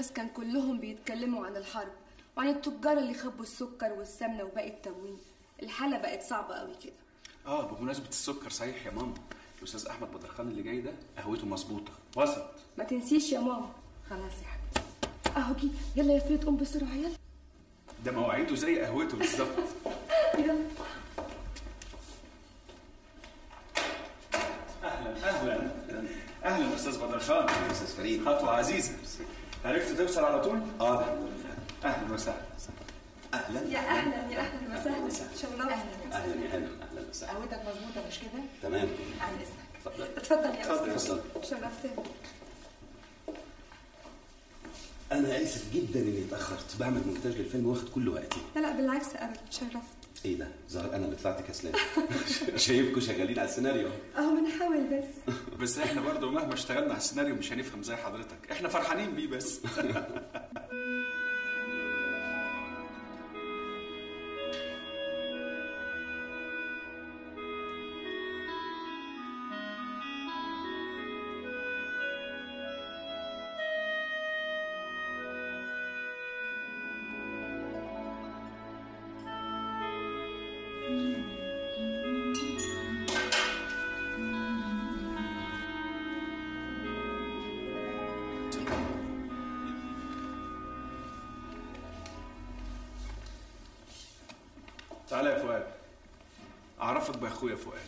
الناس كان كلهم بيتكلموا عن الحرب وعن التجار اللي خبوا السكر والسمنة وباقي التموين. الحالة بقت صعبة قوي كده. آه بمناسبة السكر صحيح يا ماما. الأستاذ أحمد بدرخان اللي جاي ده قهوته مظبوطة. وسط. ما تنسيش يا ماما. خلاص يا حبيبي. أهو جي. يلا يا فريد قوم بسرعة يلا. ده مواعيده زي قهوته بالظبط. يلا. أهلا أهلا. أهلا أستاذ بدرخان. أستاذ فريد. خطوة عزيزة. عرفت توصل على طول؟ آه الحمد لله. أهلا وسهلا. أهلا؟ يا أهلا يا أهلا وسهلا. شرفت أهلا يا هلا أهلا وسهلا. قهوتك مظبوطة مش كده؟ تمام. عن إذنك. اتفضل. اتفضل يا اتفضل. أستاذ. اتفضل شرفتني أنا آسف جدا إني اتأخرت. بعمل مونتاج للفيلم واخد كل وقتي. لا لا بالعكس ابدا شرفت إيه ده؟ ظهر أنا اللي طلعت كسلان. شايفكم شغالين على السيناريو. أهو بنحاول بس. بس إحنا برضو مهما اشتغلنا على السيناريو مش هنفهم زي حضرتك. إحنا فرحانين بيه بس. تعالى يا فؤاد. أعرفك بأخويا فؤاد.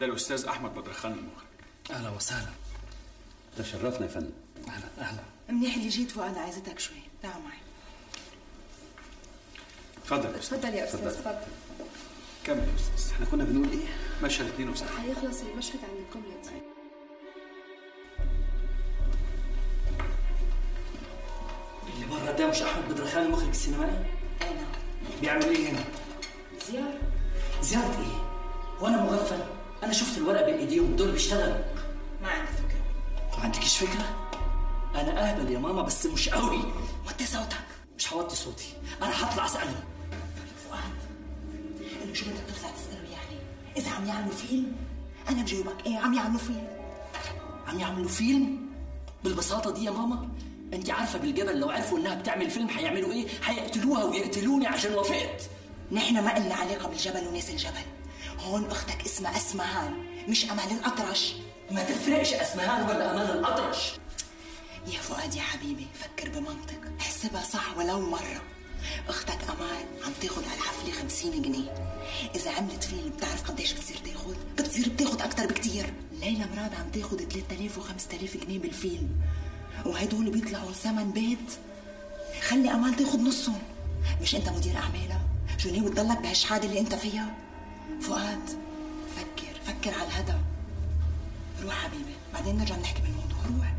ده الأستاذ أحمد بدرخان المخرج أهلا وسهلا. تشرفنا يا فندم. أهلا أهلا. منيح اللي جيت فؤاد عايزتك شوي تعال معي اتفضل يا أستاذ. اتفضل يا أستاذ اتفضل. كمل يا أستاذ. إحنا كنا بنقول إيه؟ مشهد اتنين وسهل هيخلص المشهد عن الجمله دي مش أحمد بدرخان المخرج السينمائي أنا بيعمل إيه هنا؟ زيارة. زيارة إيه؟ وأنا مغفل. أنا شفت الورقة بين ايديهم دول بيشتغلوا. ما عندي فكرة. ما عندكيش فكرة؟ أنا أهبل يا ماما بس مش قوي. وطي صوتك. مش هوطي صوتي. أنا هطلع أسأله. فؤاد اللي شو بدك تطلع تسأله يعني؟ إذا عم يعملوا فيلم؟ أنا بجاوبك إيه عم يعملوا فيلم؟ عم يعملوا فيلم؟ بالبساطة دي يا ماما؟ انت عارفة بالجبل لو عرفوا انها بتعمل فيلم هيعملوا إيه؟ هيقتلوها ويقتلوني عشان وافقت. نحن ما إلنا علاقة بالجبل وناس الجبل. هون أختك اسمها أسمهان مش أمال الأطرش. ما تفرقش أسمهان ولا أمان الأطرش. يا فؤاد يا حبيبي فكر بمنطق. احسبها صح ولو مرة. أختك أمان عم تاخد على الحفلة 50 جنيه. إذا عملت فيلم بتعرف قديش بتصير تاخد؟ بتصير بتاخد أكتر بكتير. ليلى مراد عم تاخد 3000 و 5000 جنيه بالفيلم. وهدول بيطلعوا ثمن بيت. خلي أمال تاخد نصهم. مش أنت مدير أعمالها شو ناوي تضلك بهالشحادة اللي أنت فيها؟ فؤاد فكر فكر على الهدى. روح حبيبي بعدين نرجع نحكي بالموضوع. روح.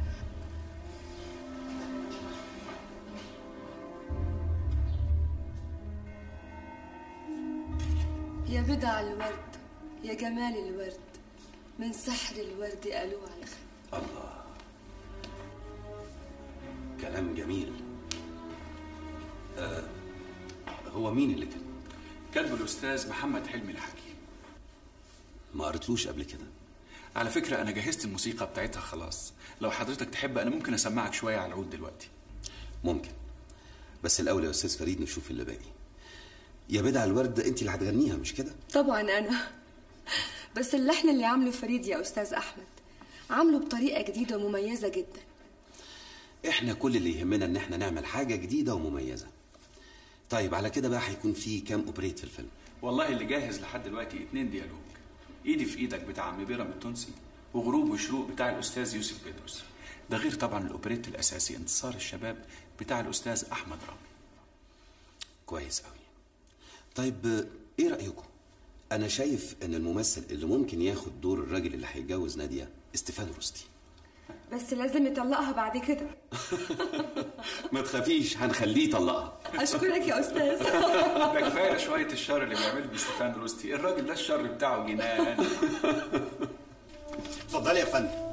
يا بدع الورد يا جمال الورد من سحر الورد قالوه على خد الله. كلام جميل. آه هو مين اللي كان كاتبه الأستاذ محمد حلمي الحكيم ما قريتلوش قبل كده؟ على فكرة أنا جهزت الموسيقى بتاعتها خلاص. لو حضرتك تحب أنا ممكن أسمعك شوية على العود دلوقتي. ممكن. بس الأول يا أستاذ فريد نشوف اللي باقي. يا بدع الورد أنت اللي هتغنيها مش كده؟ طبعا أنا. بس اللحن اللي عامله فريد يا أستاذ أحمد عامله بطريقة جديدة ومميزة جدا. إحنا كل اللي يهمنا إن إحنا نعمل حاجة جديدة ومميزة. طيب على كده بقى هيكون في كام أوبريت في الفيلم؟ والله اللي جاهز لحد دلوقتي اتنين ديالوج. إيدي في إيدك بتاع عم بيرم التونسي وغروب وشروق بتاع الأستاذ يوسف بيدروس ده غير طبعا الأوبريت الأساسي انتصار الشباب بتاع الأستاذ أحمد رامي. كويس قوي طيب إيه رأيكم؟ أنا شايف إن الممثل اللي ممكن ياخد دور الراجل اللي هيتجوز نادية إستيفان روستي. بس لازم يطلقها بعد كده. ما تخافيش هنخليه يطلقها. أشكرك يا أستاذ. ده كفاية شوية الشر اللي بيعمله استيفان روستي الراجل ده الشر بتاعه جنان. اتفضلي يا فندم.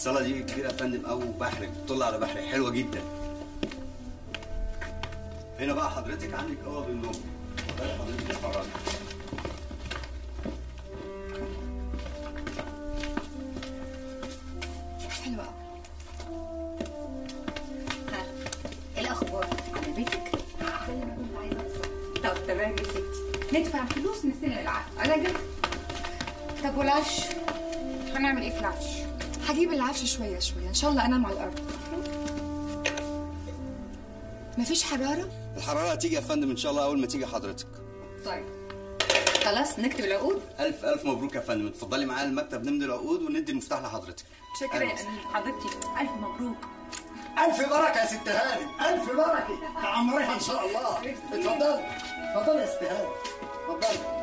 الصاله دي كبيرة يا فندم. أو بحر بتطل على بحر. حلوة جدا. هنا بقى حضرتك عندك اوض النوم. حضرتك حلوة قوي إيه الأخبار؟ زي ما كنت بالظبط طب تمام يا ستي. ندفع فلوس نستلم العقد. أنا جبت. طب والعفش هنعمل إيه في العفش؟ هجيب العفش شوية شوية. إن شاء الله أنام على الأرض. مفيش حرارة؟ الحرارة هتيجي يا فندم إن شاء الله أول ما تيجي حضرتك. طيب. خلاص نكتب العقود؟ ألف ألف مبروك يا فندم. اتفضلي معايا المكتب نمضي العقود وندي المفتاح لحضرتك. شكرا. يا امين حضرتك ألف مبروك. ألف بركة يا ست هاني. ألف بركة. تعمريها إن شاء الله. اتفضلي. اتفضلي يا ست هاني. اتفضلي.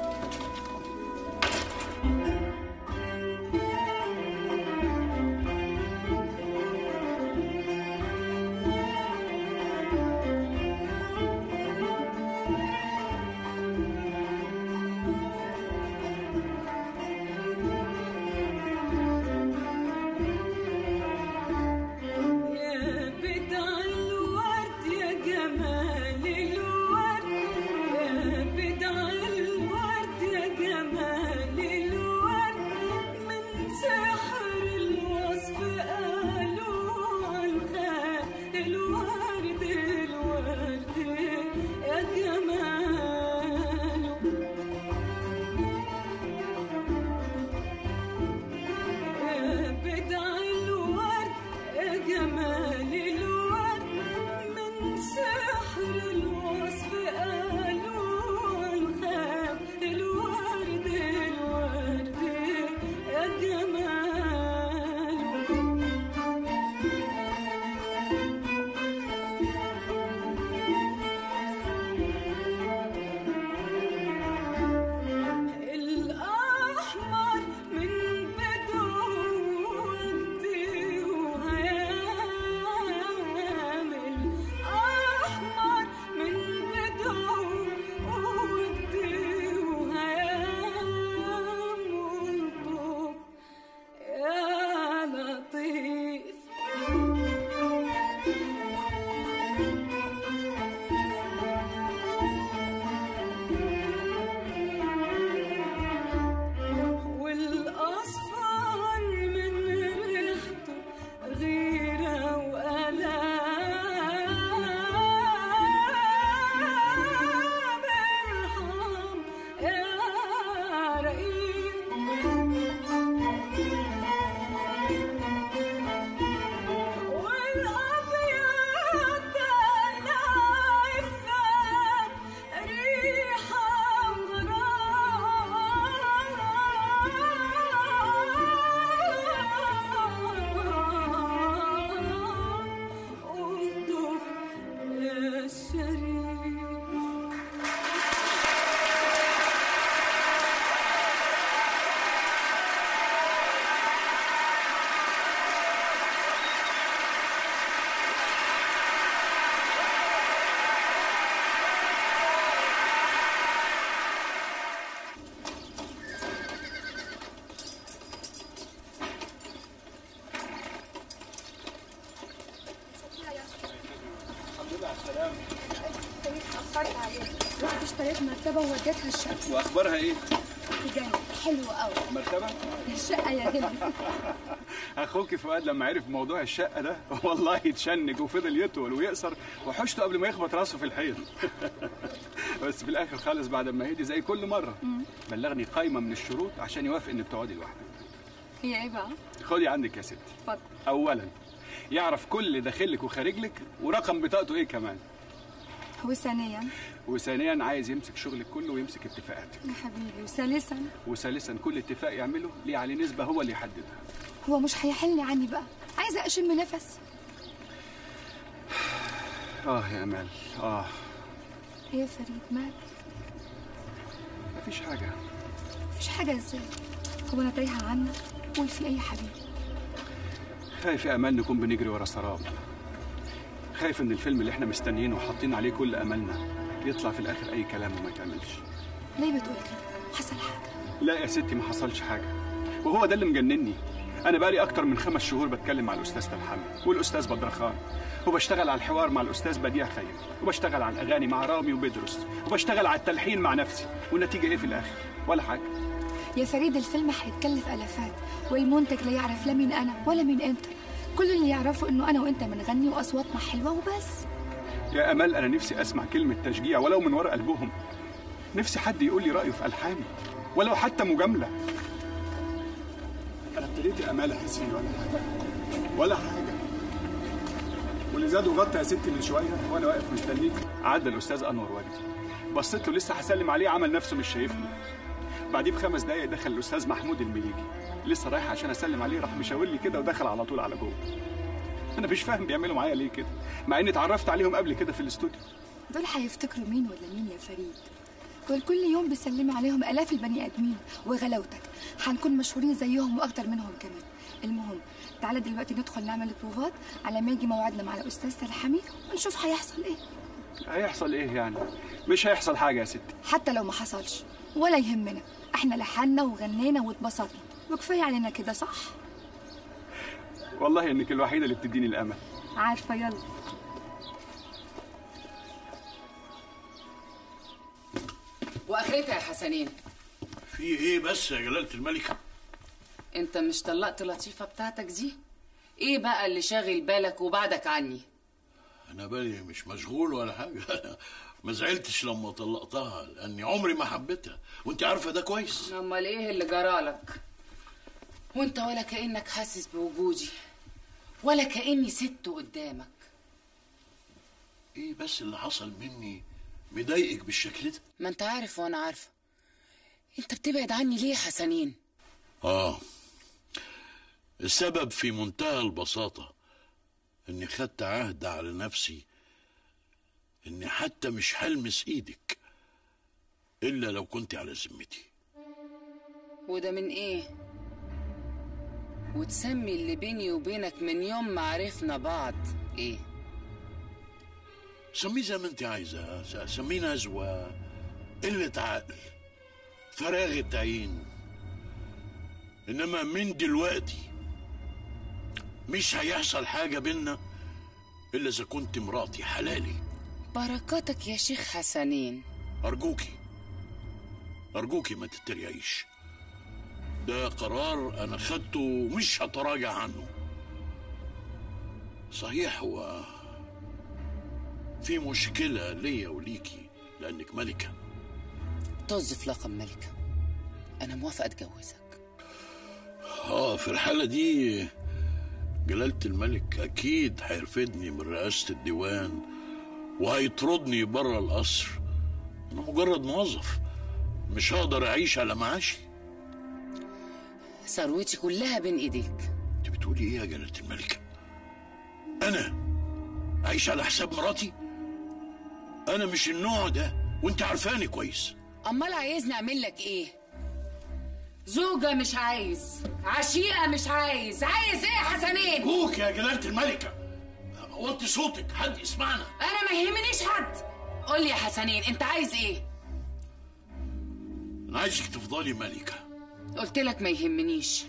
اتأخرت عليك رحت اشتريت مرتبة ووديتها الشقة. وأخبارها إيه؟ تجنن حلوة قوي مرتبة؟ الشقة يا هند. أخوك فؤاد لما عرف موضوع الشقة ده والله اتشنج وفضل يطول ويقصر وحشته قبل ما يخبط راسه في الحيط. بس في الآخر خالص بعد ما هدي زي كل مرة. بلغني قايمة من الشروط عشان يوافق إنك تقعدي لوحدك. هي إيه بقى؟ خدي عندك يا ستي. اتفضل. اولا يعرف كل داخلك وخارج لك ورقم بطاقته إيه كمان؟ وثانيا؟ وثانيا عايز يمسك شغلك كله ويمسك اتفاقاتك يا حبيبي وثالثا؟ وثالثا كل اتفاق يعمله ليه عليه نسبة هو اللي يحددها. هو مش هيحلني عني بقى. عايزة أشم نفسي آه يا امال آه. إيه يا فريد مالك؟ مفيش حاجة. مفيش حاجة إزاي؟ هو أنا تايهة عنك؟ قول في أي حبيبي خايف يا أمال نكون بنجري ورا سراب. خايف ان الفيلم اللي إحنا مستنيينه وحاطين عليه كل أملنا. يطلع في الآخر أي كلام وما يتعملش. ليه بتقول كده؟ حصل حاجة. لا يا ستي ما حصلش حاجة. وهو ده اللي مجنني. أنا بقالي أكتر من خمس شهور بتكلم مع الأستاذ تلحمي والأستاذ بدرخان وبشتغل على الحوار مع الأستاذ بديع خير وبشتغل على الأغاني مع رامي وبدرس وبشتغل على التلحين مع نفسي. والنتيجة إيه في الآخر؟ ولا حاجة. يا فريد الفيلم هيتكلف الافات والمنتج لا يعرف لا مين أنا ولا مين أنت. كل اللي يعرفه إنه أنا وأنت بنغني واصواتنا حلوة وبس. يا امال أنا نفسي أسمع كلمة تشجيع ولو من ورا قلبهم نفسي حد يقول لي رأيه في الحاني ولو حتى مجاملة. أنا ابتديت يا أمال أحس ولا حاجة. ولا حاجة. واللي زاد وغطى يا ستي من شوية وأنا واقف مستنيك. عدى الاستاذ أنور وجدي بصيت له لسه هسلم عليه عمل نفسه مش شايفني. بعديه بخمس دقايق دخل الأستاذ محمود المليجي. لسه رايح عشان أسلم عليه راح مشاور لي كده ودخل على طول على جوه. أنا مش فاهم بيعملوا معايا ليه كده مع إني اتعرفت عليهم قبل كده في الاستوديو. دول هيفتكروا مين ولا مين يا فريد؟ دول كل يوم بيسلموا عليهم آلاف البني آدمين وغلاوتك. هنكون مشهورين زيهم وأكتر منهم كمان. المهم تعالى دلوقتي ندخل نعمل بروفات على ما يجي موعدنا مع الأستاذ سلحمي ونشوف هيحصل إيه. هيحصل إيه يعني؟ مش هيحصل حاجة يا ستي. حتى لو ما حصلش ولا يهمنا. إحنا لحنا وغنينا واتبسطنا. وكفاية علينا كده صح؟ والله انك الوحيدة اللي بتديني الامل. عارفة يلا. وأخرتها يا حسنين. في إيه بس يا جلالة الملكة؟ أنت مش طلقت لطيفه بتاعتك دي؟ إيه بقى اللي شاغل بالك وبعدك عني؟ أنا بالي مش مشغول ولا حاجة. ما زعلتش لما طلقتها لأني عمري ما حبيتها. وأنت عارفة ده كويس. امال إيه اللي جرالك وأنت ولا كأنك حاسس بوجودي ولا كأني ست قدامك. إيه بس اللي حصل مني مضايقك بالشكل ده؟ ما أنت عارف وأنا عارفة. أنت بتبعد عني ليه يا حسنين؟ آه. السبب في منتهى البساطة إني خدت عهد على نفسي إني حتى مش هلمس إيدك إلا لو كنت على ذمتي. وده من إيه؟ وتسمي اللي بيني وبينك من يوم ما عرفنا بعض إيه؟ سميه زي ما أنت عايزة. س- سميه نزوة. قلة عقل فراغة عين إنما من دلوقتي مش هيحصل حاجة بينا إلا إذا كنت مراتي حلالي. بركاتك يا شيخ حسنين. أرجوكي. أرجوكي ما تتريقيش. ده قرار أنا خدته ومش هتراجع عنه. صحيح هو في مشكلة ليا وليكي لأنك ملكة. طز في لقب ملكة. أنا موافقة أتجوزك. آه في الحالة دي جلالة الملك أكيد هيرفدني من رئاسة الديوان وهيطردني بره القصر أنا مجرد موظف مش هقدر أعيش على معاشي ثروتي كلها بين إيديك أنت بتقولي إيه يا جلالة الملكة؟ أنا أعيش على حساب مراتي؟ أنا مش النوع ده وأنت عارفاني كويس أمال عايزني أعمل لك إيه؟ زوجة مش عايز عشيقة مش عايز عايز إيه يا حسنين؟ أبوك يا جلالة الملكة وطي صوتك حد يسمعنا. أنا ما يهمنيش حد. قول لي يا حسنين أنت عايز إيه؟ أنا عايزك تفضلي ملكة. قلت لك ما يهمنيش.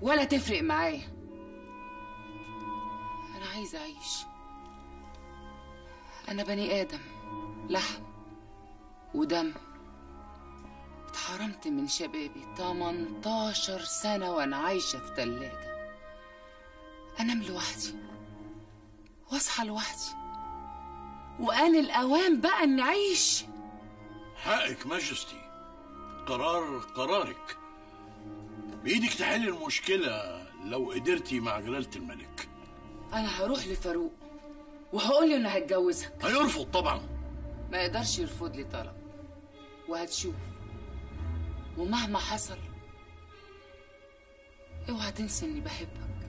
ولا تفرق معايا. أنا عايزة أعيش. أنا بني آدم. لحم. ودم. اتحرمت من شبابي 18 سنة وأنا عايشة في تلاجة. أنام لوحدي. وأصحى لوحدي. وآن الأوان بقى إني أعيش حقك ماجستي. قرار قرارك. بإيدك تحل المشكلة لو قدرتي مع جلالة الملك. أنا هروح لفاروق وهقول له إني هتجوزك. هيرفض طبعا. ما يقدرش يرفض لي طلب. وهتشوف. ومهما حصل اوعى تنسى إني بحبك.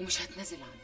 ومش هتنازل عنك.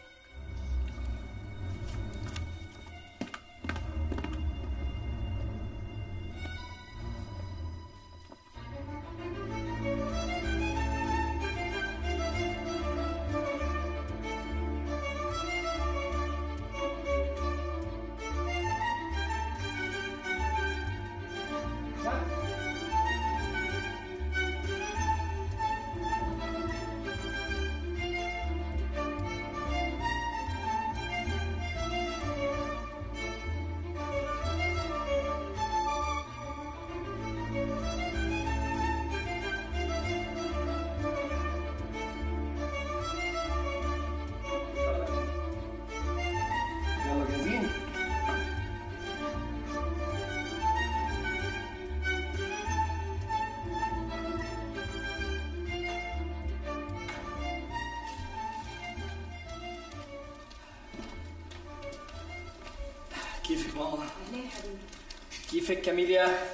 كيفك ماما؟ كيفك كاميليا؟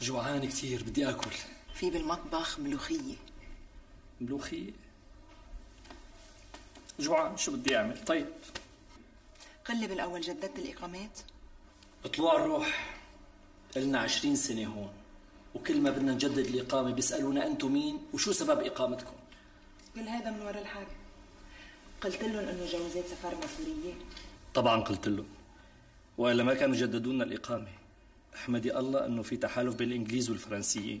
جوعان كثير بدي آكل. في بالمطبخ ملوخية. ملوخية؟ جوعان شو بدي أعمل؟ طيب. قل بالاول جددت الإقامات. بطلوع الروح. إلنا عشرين سنة هون وكل ما بدنا نجدد الإقامة بيسألونا أنتم مين وشو سبب إقامتكم؟ كل هذا من وراء الحرب قلت لهم إنه جوازات سفرنا سوريه طبعا قلت له وإلا ما كانوا جددوا لنا الإقامة. أحمدي الله أنه في تحالف بين الإنجليز والفرنسيين.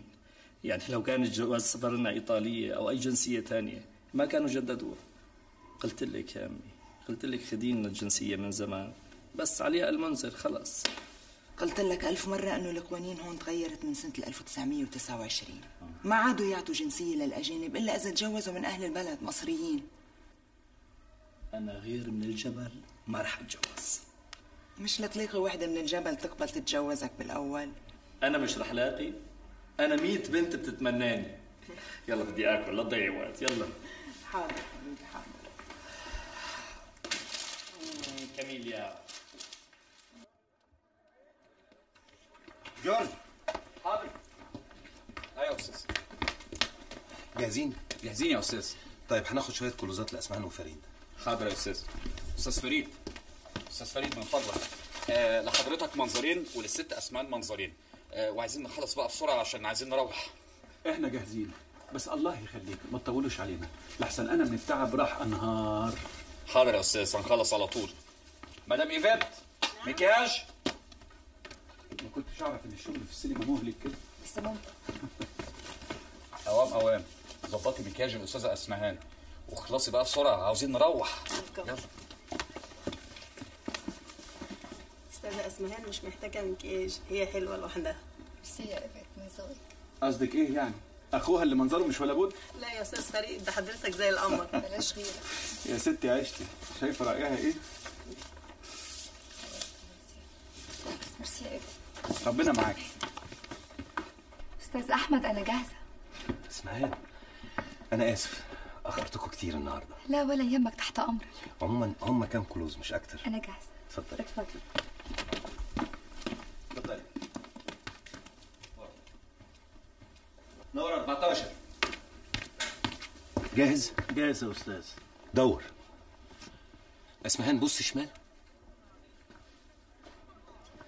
يعني لو كانت جواز سفرنا إيطالية أو أي جنسية تانية ما كانوا جددوها. قلت لك يا أمي قلت لك خدينا الجنسية من زمان. بس عليها المنزل خلاص. قلت لك ألف مرة أنه القوانين هون تغيرت من سنة 1929 ما عادوا يعطوا جنسية للأجانب إلا إذا تجوزوا من أهل البلد مصريين. أنا غير من الجبل ما رح أتجوز. مش لتلاقي وحدة من الجبل تقبل تتجوزك بالأول. أنا مش رح لاقي أنا ميت بنت بتتمناني. يلا بدي آكل لا تضيعي وقت يلا. حاضر حبيبي حاضر. كاميليا جورج حاضر. أيوه يا أستاذ. جاهزين؟ جاهزين يا أستاذ. طيب هناخد شوية كلوزات لاسمهان وفريد حاضر يا أستاذ. أستاذ فريد. أستاذ فريد من فضلك. آه لحضرتك منظرين وللست اسمان منظرين. آه وعايزين نخلص بقى بسرعة عشان عايزين نروح. إحنا جاهزين. بس الله يخليك ما تطولوش علينا. لحسن أنا من التعب راح أنهار. حاضر يا أستاذ هنخلص على طول. مدام ايفات مكياج؟ ما كنتش أعرف إن الشغل في السينما مهلك كده. بس ممكن أوام أوام. ظبطي مكياج الأستاذة أسمهان. وخلصي بقى بسرعة عاوزين نروح. يلا. أستاذة أسمهان مش محتاجة مكياج هي حلوة لوحدها. ميرسي يا من ذوقك. قصدك إيه يعني؟ أخوها اللي منظره مش ولا بد؟ لا يا أستاذ فريد ده حضرتك زي القمر. بلاش غيرة يا ستي عشتي شايفة رأيها إيه؟ ميرسي يا ايفات ربنا معاكي. أستاذ أحمد أنا جاهزة. أسمهان أنا آسف. كتير النهارده. لا ولا يهمك تحت أمرك. عموما هم كام كلوز مش أكتر. أنا جاهزة. اتفضلي اتفضل. اتفضلي. نور 14 جاهز؟ جاهز يا أستاذ. دور. أسمهان بص شمال.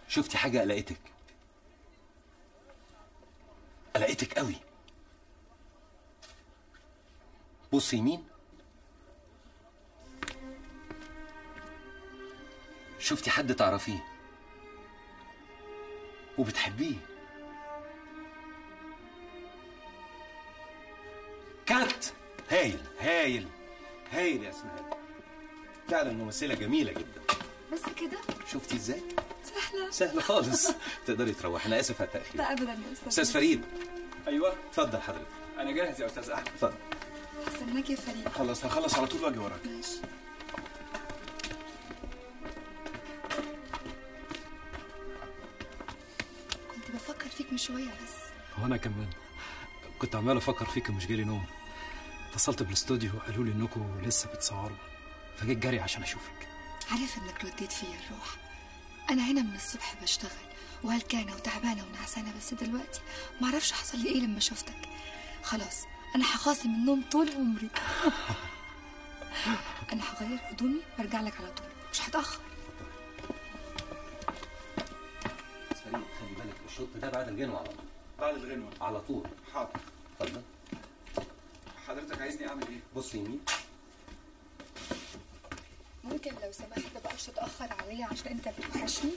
شفتي حاجة؟ قلقتك قلقتك قوي. بص يمين. شفتي حد تعرفيه؟ وبتحبيه؟ كات هايل هايل هايل يا اسمهان فعلا ممثلة جميلة جدا. بس كده؟ شفتي إزاي؟ سهلة. سهل خالص. تقدري تروحي. أنا آسف على التأخير. لا ابدا يا أستاذ. أستاذ فريد. أيوه. اتفضل حضرتك. أنا جاهز يا أستاذ أحمد. اتفضل. استناك يا فريد. خلص هخلص على طول وأجي وراك. ماشي. من شوية بس. وأنا كمان. كنت عمال أفكر فيك ومش جالي نوم. اتصلت بالاستوديو قالوا لي انكم لسه بتصوروا. فجيت جري عشان أشوفك. عارف إنك رديت فيا الروح. أنا هنا من الصبح بشتغل وهلكانه وتعبانه ونعسانه بس دلوقتي؟ معرفش حصل لي إيه لما شفتك. خلاص أنا هخاصم من النوم طول عمري. أنا هغير هدومي وأرجع لك على طول. مش هتأخر. فريد خلي بالك الشوط ده بعد الجنوة على طول. بعد الغنوة. على طول. حاضر. اتفضل. حضرتك عايزني أعمل إيه؟ بص يمين ممكن لو سمحت بقاش تتاخر عليا عشان أنت بتوحشني؟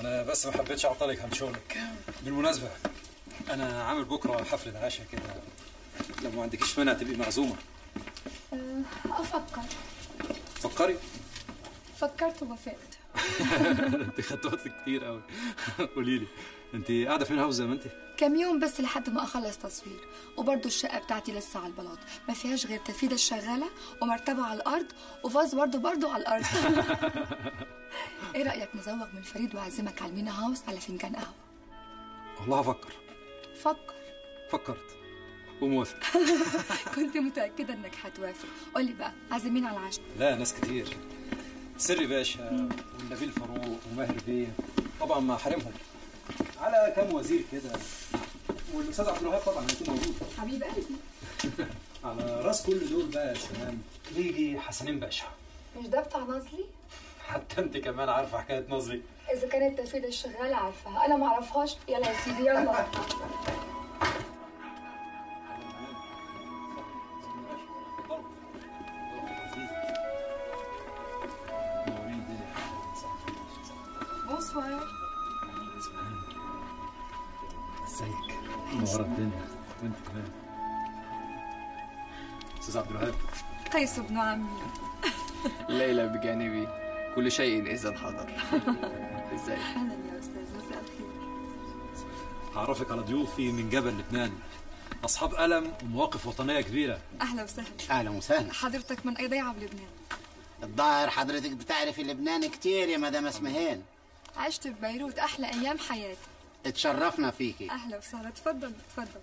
أنا بس ما حبيتش أعطلك عن شغلك. بالمناسبة أنا عامل بكرة حفلة عشاء كده. لو ما عندكيش مانع تبقي معزومة. أه أفكر. فكري. فكرت ووافقت انت خدت وقت كتير قوي. قولي لي. انت قاعدة فين هاوس زي ما انت؟ كام يوم بس لحد ما أخلص تصوير. وبرضه الشقة بتاعتي لسه على البلاط. ما فيهاش غير تفيده الشغاله ومرتبة على الأرض وفاز برضه برضه على الأرض. إيه رأيك نزوغ من فريد وأعزمك على المينا هاوس على فنجان قهوة؟ والله هفكر فكر. فكرت. وموافق. كنت متأكدة إنك هتوافق. قولي بقى عازمين على العشاء. لا ناس كتير. سري باشا والنبيل فاروق وماهر بيه. طبعا مع حريمهم على كام وزير كده. والأستاذ عبد الوهاب طبعا هيكون موجود. حبيب قلبي. على راس كل دول بقى يا سلام. يجي حسنين باشا. مش ده بتاع نظري؟ حتى انت كمان عارفة حكاية نظري. إذا كانت تفيدة الشغالة عارفاها أنا ما أعرفهاش. يلا يا سيدي يلا. عمي ليلى بجانبي كل شيء إذا حضر ازيك أهلا يا أستاذ مساء الخير. هعرفك على ضيوفي من جبل لبنان. أصحاب قلم ومواقف وطنية كبيرة. أهلا وسهلا. أهلا وسهلا. حضرتك من أي ضيعة بلبنان الظاهر حضرتك بتعرفي لبنان كتير يا مدام اسمهان. عشت ببيروت أحلى أيام حياتي. اتشرفنا فيكي. أهلا وسهلا. تفضل تفضل.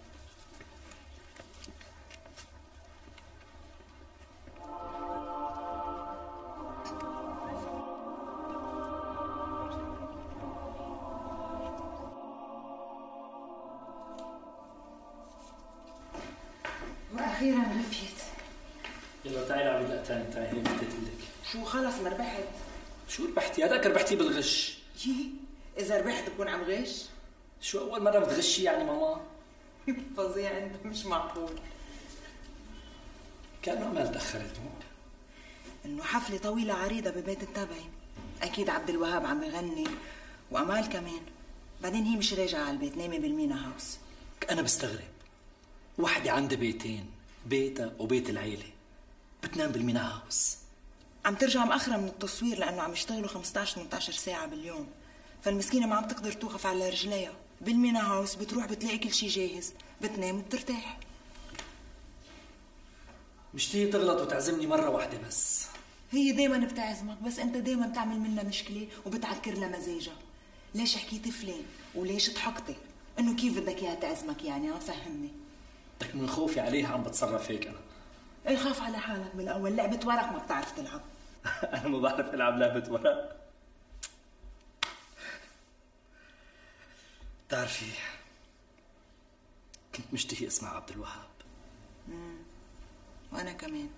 وأخيرا رفيت يلا تعالي اعمل لا تاني تعالي هيك بديت لك. شو خلص ما ربحت شو ربحتي؟ هذاك ربحتيه بالغش. يي إذا ربحت بكون عم غش. شو أول مرة بتغشي يعني ماما؟ فظيع أنت مش معقول. كانه امال تأخرت مو إنه حفلة طويلة عريضة ببيت التبعي أكيد عبد الوهاب عم يغني وأمال كمان. بعدين هي مش راجعة على البيت نايمة بالمينا هاوس. أنا بستغرب. وحدة عندها بيتين. بيتها وبيت العيلة. بتنام بالمينا هاوس. عم ترجع مأخرة من التصوير لأنه عم يشتغلوا 15 18 ساعة باليوم. فالمسكينة ما عم تقدر توقف على رجليها. بالمينا هاوس بتروح بتلاقي كل شيء جاهز. بتنام وبترتاح. مش تيجي تغلط وتعزمني مرة واحدة بس. هي دايما بتعزمك بس أنت دايما بتعمل منها مشكلة وبتعكر لها مزاجها. ليش حكيتي فلان؟ وليش ضحكتي؟ إنه كيف بدك إياها تعزمك يعني؟ ها فهمني. لك من خوفي عليها عم بتصرف هيك أنا. إيه خاف على حالك بالاول لعبة ورق ما بتعرف تلعب. أنا ما بعرف ألعب لعبة ورق. بتعرفي كنت مشتهي اسمع عبد الوهاب. مم. وأنا كمان.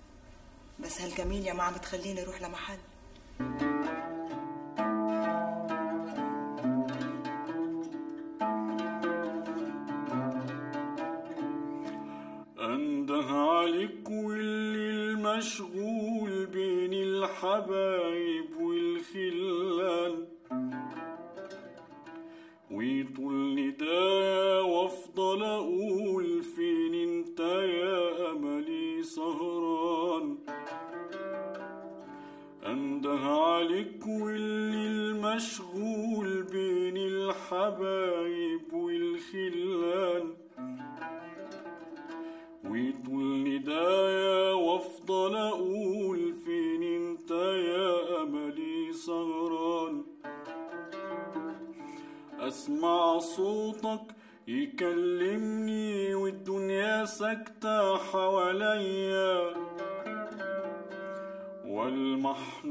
بس هالكاميليا ما عم بتخليني أروح لمحل. ساكتة حواليا والمح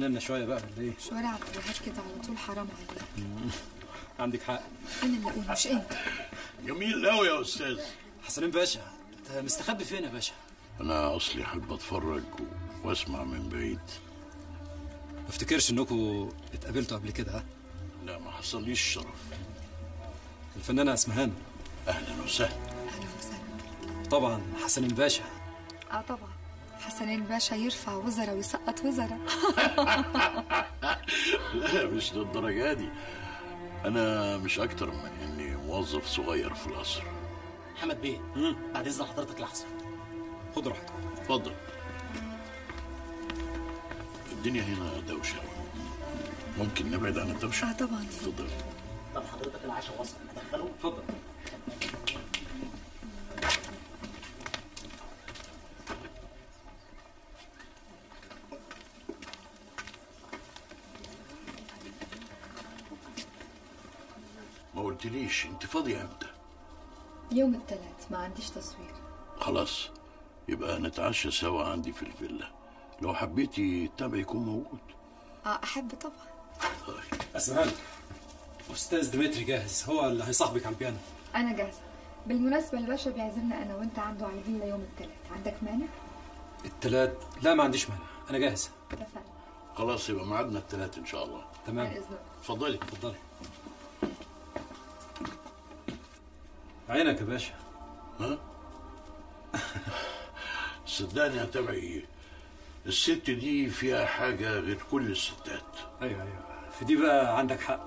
لنا شوية بقى ولا إيه؟ شوارع عبد الوهاب كده على طول حرام عليك. عندك حق. أنا اللي أقول مش أنت. جميل قوي يا أستاذ. حسنين باشا أنت مستخبي فين يا باشا؟ أنا أصلي احب أتفرج وأسمع من بعيد. ما افتكرش انكم اتقابلتوا قبل كده ها؟ لا ما حصليش شرف. الفنانة اسمهان أهلا وسهلا. طبعا حسنين باشا. آه طبعا. حسنين باشا يرفع وزراء ويسقط وزراء لا مش للدرجة دي. أنا مش أكتر من إني موظف صغير في القصر محمد بيه بعد إذن حضرتك لحظة. خد راحتك. اتفضل. الدنيا هنا دوشة. أوي. ممكن نبعد عن الدوشة؟ آه طبعا. اتفضل. طب حضرتك العشاء وصل. ادخله اتفضل. قلتليش انت فاضية إمتى؟ يوم الثلاث ما عنديش تصوير. خلاص يبقى نتعشى سوا عندي في الفيلا. لو حبيتي التابع يكون موجود. آه أحب طبعا. اسمهان أستاذ ديمتري جاهز. هو اللي هيصاحبك على البيانو. أنا جاهزة. بالمناسبة الباشا بيعزمنا أنا وأنت عنده على الفيلا يوم الثلاث عندك مانع؟ التلات؟ لا ما عنديش مانع. أنا جاهز. اتفقنا. خلاص يبقى ميعادنا الثلاث إن شاء الله. تمام. عن إذنك. اتفضلي اتفضلي عينك يا باشا. ها؟ صدقني يا تبعي الست دي فيها حاجة غير كل الستات. أيوه أيوه. في دي بقى عندك حق.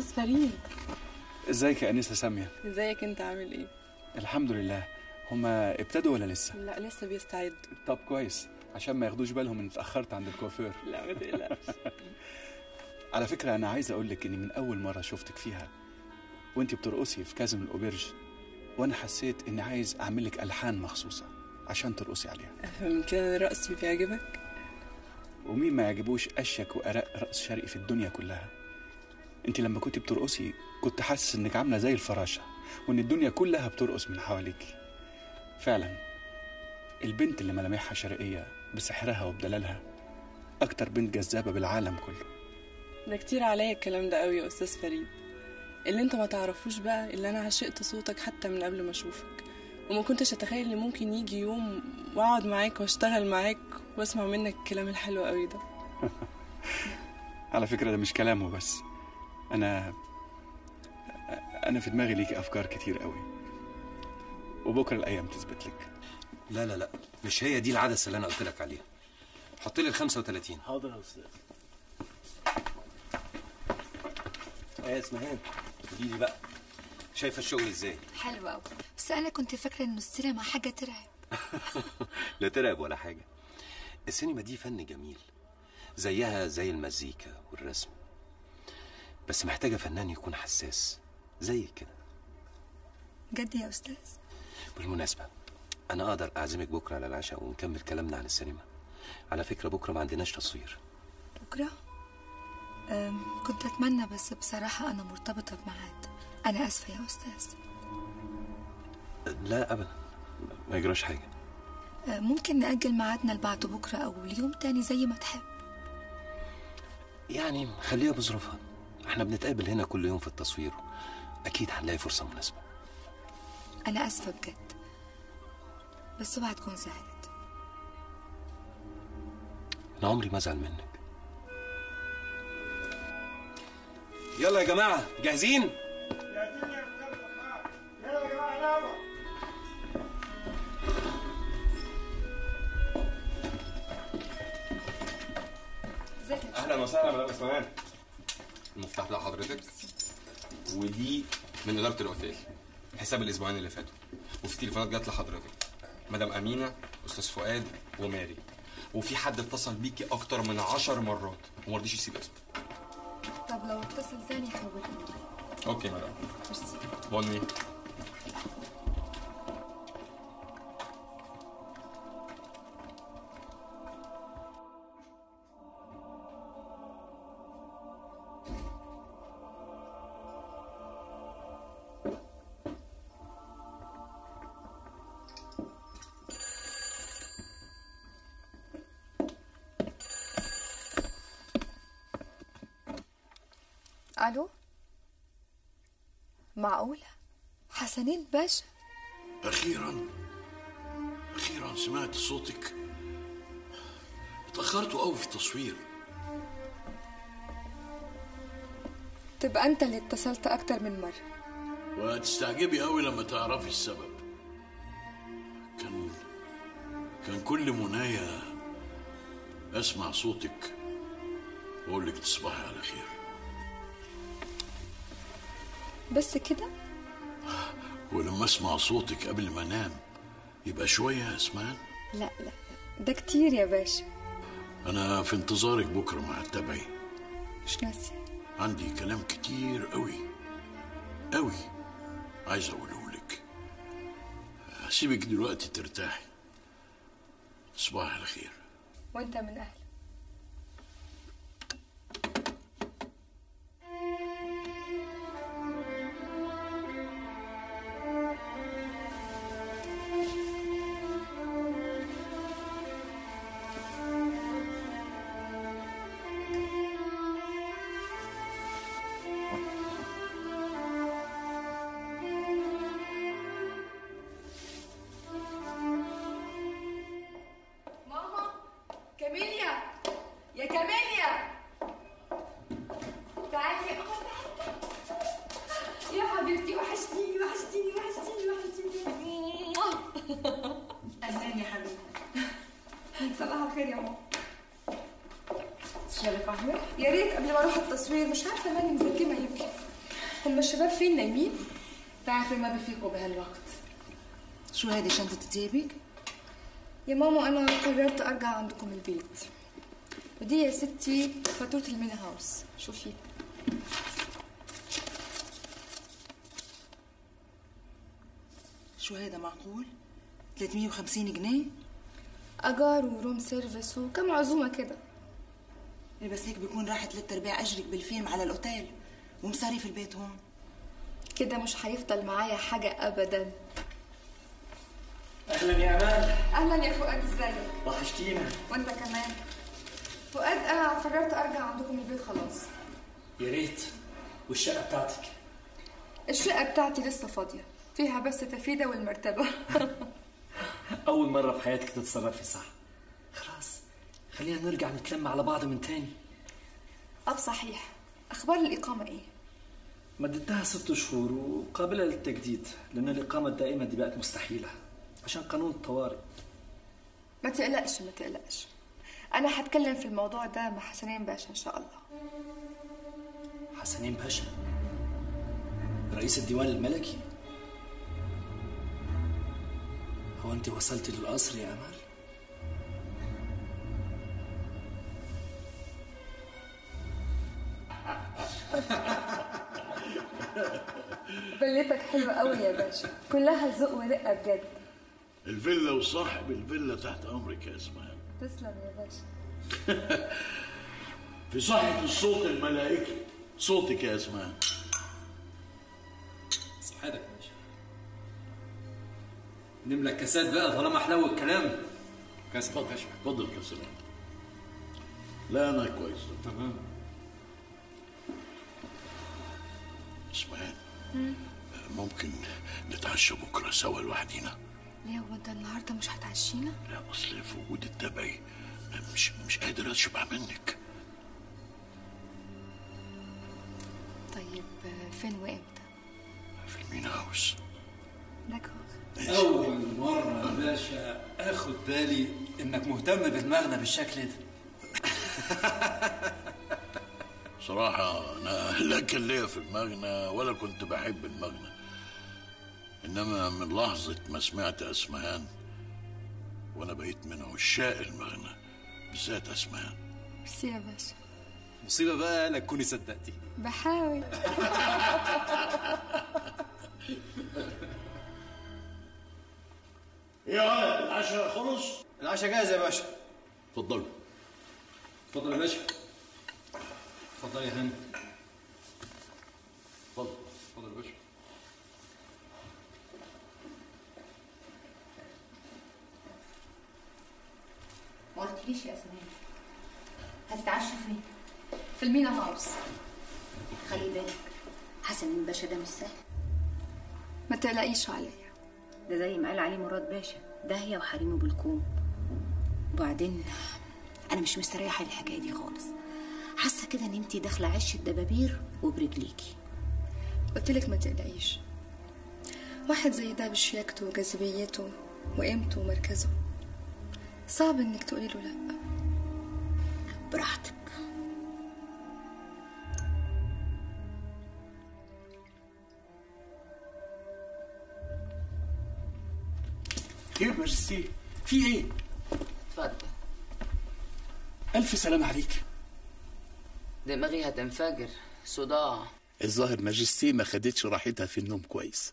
أستاذ فريد. إزيك يا انسه سامية؟ إزيك أنت عامل إيه؟ الحمد لله. هما ابتدوا ولا لسه؟ لا لسه بيستعد. طب كويس. عشان ما ياخدوش بالهم إن اتأخرت عند الكوافير. لا ما تقلقش. على فكرة أنا عايز أقول لك إني من أول مرة شفتك فيها. وانت بترقصي في كازم الأوبرج. وأنا حسيت إني عايز أعمل لك ألحان مخصوصة عشان ترقصي عليها. أفهم كده رقصي بيعجبك؟ ومين ما يعجبوش أشيك وارق رقص شرقي في الدنيا كلها. انت لما كنت بترقصي كنت حاسس انك عاملة زي الفراشة وان الدنيا كلها بترقص من حواليكي. فعلا البنت اللي ملامحها شرقية بسحرها وبدلالها أكتر بنت جذابة بالعالم كله. ده كتير عليا الكلام ده قوي يا أستاذ فريد. اللي انت ما تعرفوش بقى اللي أنا عشقت صوتك حتى من قبل ما أشوفك. وما كنتش أتخيل إن ممكن يجي يوم وأقعد معاك وأشتغل معاك وأسمع منك الكلام الحلو قوي ده. على فكرة ده مش كلامه بس. أنا أنا في دماغي ليكي أفكار كتير قوي. وبكرة الأيام تثبت لك. لا لا لا. مش هي دي العدسة اللي أنا قلت لك عليها. حط لي ال 35 حاضر يا أستاذ. إيه اسمهان قولي لي بقى. شايفة الشغل إزاي؟ حلو قوي بس أنا كنت فاكرة إنه السينما حاجة ترعب. لا ترعب ولا حاجة. السينما دي فن جميل. زيها زي المزيكا والرسم. بس محتاجة فنان يكون حساس. زيك كده. جد يا أستاذ. بالمناسبة أنا أقدر أعزمك بكرة على العشاء ونكمل كلامنا عن السينما. على فكرة بكرة ما عندناش تصوير. بكرة؟ كنت أتمنى بس بصراحة أنا مرتبطة بميعاد. أنا آسفة يا أستاذ. لا أبدا. ما يجراش حاجة. أه، ممكن نأجل ميعادنا لبعد بكرة أو اليوم تاني زي ما تحب. يعني خليها بظروفها. إحنا بنتقابل هنا كل يوم في التصوير. أكيد هنلاقي فرصة مناسبة. أنا آسفة بجد. بس اوعى تكون زعلت أنا عمري ما أزعل منك. يلا يا جماعة جاهزين؟ أهلا وسهلا مدام اسماعيل المفتاح بتاع حضرتك ودي من إدارة الأوتيل حساب الأسبوعين اللي فاتوا. وفي تليفونات جات لحضرتك مدام أمينة أستاذ فؤاد وماري. وفي حد اتصل بيكي أكتر من عشر مرات وما رضيش يسيب اسمه. طب لو اتصل تاني حولني okay madame. merci. بوني باشا أخيرا أخيرا سمعت صوتك. اتأخرتوا قوي في التصوير. تبقى أنت اللي اتصلت أكتر من مرة. وهتستعجبي قوي لما تعرفي السبب. كان كان كل منايا أسمع صوتك وأقول لك تصبحي على خير. بس كده؟ ولما أسمع صوتك قبل ما أنام يبقى شوية يا أسمان لا لا ده كتير يا باشا. أنا في انتظارك بكرة مع التبعي مش ناسي. عندي كلام كتير قوي قوي عايز أقوله لك. هسيبك دلوقتي ترتاحي. تصبحي على خير. وأنت من أهل شو هيدي شنطة جيبك؟ يا ماما أنا قررت أرجع عندكم البيت. ودي يا ستي فاتورة الميني هاوس. شوفي. شو هيدا معقول؟ 350 جنيه؟ أجار و room service وكم عزومة كده. إيه بس هيك بيكون راح ثلاث أرباع أجرك بالفيلم على الأوتيل. ومصاريف البيت هون. كده مش هيفضل معايا حاجة ابدا. أهلا يا أمان. أهلا يا فؤاد ازيك وحشتينا. وأنت كمان. فؤاد أنا قررت أرجع عندكم البيت خلاص. يا ريت. والشقة بتاعتك؟ الشقة بتاعتي لسه فاضية. فيها بس تفيدة والمرتبة. أول مرة في حياتك تتصرفي صح. خلاص خلينا نرجع نتلم على بعض من تاني. أب صحيح. أخبار الإقامة إيه؟ مددتها ست شهور وقابلة للتجديد لأن الإقامة الدائمة دي بقت مستحيلة. عشان قانون الطوارئ. ما تقلقش ما تقلقش. أنا هتكلم في الموضوع ده مع حسنين باشا إن شاء الله. حسنين باشا رئيس الديوان الملكي. هو أنت وصلت للقصر يا أمل؟ بلتك حلوة قوي يا باشا. كلها ذوق ورقة بجد. الفيلا وصاحب الفيلا تحت أمرك يا اسماء تسلم يا باشا. في صحة الصوت الملائكي. صوتك يا اسماء صحتك يا باشا. نملى كاسات بقى طالما حلو الكلام. كاس اتفضل اتفضل كاس. لا أنا كويس. تمام. اسماء ممكن نتعشى بكرة سوا لوحدينا؟ ليه هو انت النهارده مش هتعشينا؟ لا أصل في وجود التبعي مش مش قادر أشبع منك. طيب فين وإمتى؟ في المين هاوس. لك أول مرة يا باشا آخد بالي إنك مهتم بدماغنا بالشكل ده. صراحة أنا لا كان ليا في المغنى ولا كنت بحب المغنى. إنما من لحظة ما سمعت أسمهان وأنا بقيت من عشاق المغنى بالذات أسمهان. ميرسي يا باشا. مصيبة بقى لا تكوني صدقتي بحاول. إيه يا ولد العشاء خلص؟ العشاء جاهز يا باشا. اتفضلوا. اتفضل يا باشا. اتفضل يا هاني اتفضل اتفضل يا باشا ما قلتليش يا اسماء هتتعشوا فين؟ في المينا هاوس. خلي بالك حسن الباشا ده مش سهل. ما تقلقيش عليا. ده زي ما قال عليه مراد باشا داهية وحريمة بالكوم وبعدين أنا مش مستريحة للحكاية دي خالص. حاسة كده إن أنتي داخلة عش الدبابير وبرجليكي قلت لك ما تقلقيش. واحد زي ده بشياكته وجاذبيته وقيمته ومركزه. صعب إنك تقولي له لأ. براحتك. خير ماجستي في إيه؟ اتفضل. ألف سلام عليك. دماغي هتنفجر. صداع. الظاهر ماجستي ما خدتش راحتها في النوم كويس.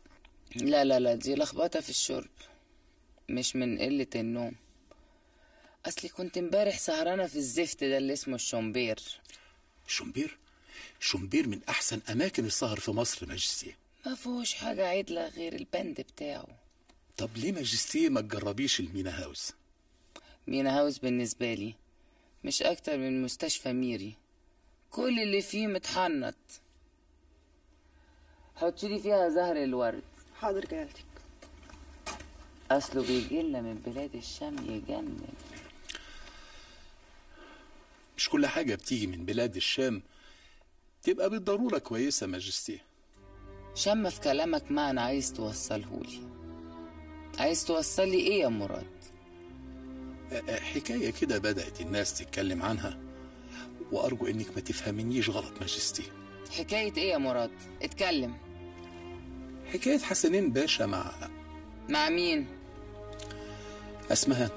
لا لا لا دي لخبطة في الشرب مش من قلة النوم. أصلي كنت امبارح سهرانة في الزفت ده اللي اسمه الشومبير شومبير شومبير من أحسن أماكن السهر في مصر ماجستي ما فيهوش حاجة عدلة غير البند بتاعه. طب ليه ماجستي ما تجربيش المينا هاوس؟ مينا هاوس بالنسبة لي مش أكتر من مستشفى ميري. كل اللي فيه متحنط. حطي فيها زهر الورد. حاضر جلالتك. أصله بيجيلنا من بلاد الشام يجنن مش كل حاجة بتيجي من بلاد الشام. تبقى بالضرورة كويسة ماجستي شم في كلامك معنى عايز توصلهولي. عايز توصل لي إيه يا مراد؟ أ- أ- حكاية كده بدأت الناس تتكلم عنها وأرجو إنك ما تفهمنيش غلط ماجستي حكاية إيه يا مراد؟ اتكلم. حكاية حسنين باشا مع مع مين؟ أسمهان.